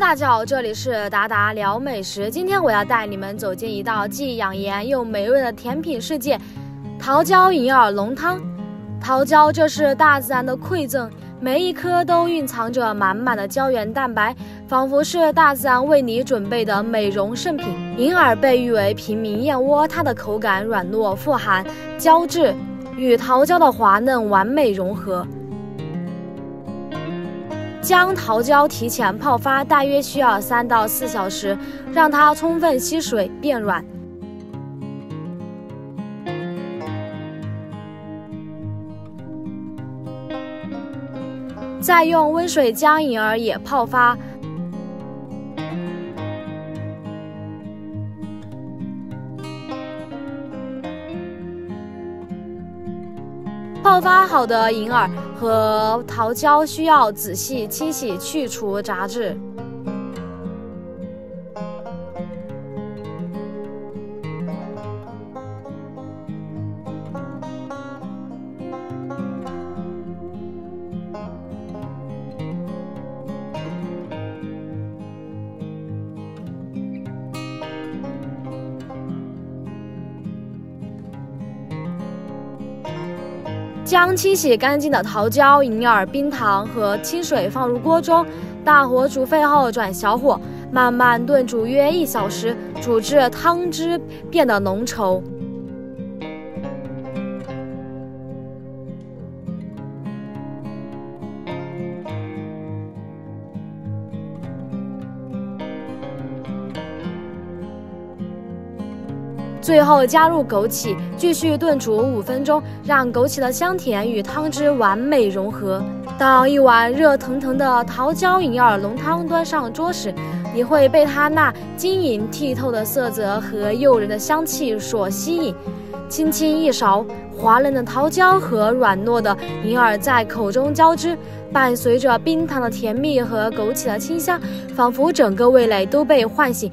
大家好，这里是达达聊美食。今天我要带你们走进一道既养颜又美味的甜品世界——桃胶银耳浓汤。桃胶，这是大自然的馈赠，每一颗都蕴藏着满满的胶原蛋白，仿佛是大自然为你准备的美容圣品。银耳被誉为平民燕窝，它的口感软糯富含胶质，与桃胶的滑嫩完美融合。将桃胶提前泡发，大约需要三到四小时，让它充分吸水变软。再用温水将银耳也泡发。泡发好的银耳和桃胶需要仔细清洗，去除杂质。将清洗干净的桃胶、银耳、冰糖和清水放入锅中，大火煮沸后转小火，慢慢炖煮约一小时，煮至汤汁变得浓稠。最后加入枸杞，继续炖煮五分钟，让枸杞的香甜与汤汁完美融合。当一碗热腾腾的桃胶银耳浓汤端上桌时，你会被它那晶莹剔透的色泽和诱人的香气所吸引。轻轻一勺，滑嫩的桃胶和软糯的银耳在口中交织，伴随着冰糖的甜蜜和枸杞的清香，仿佛整个味蕾都被唤醒。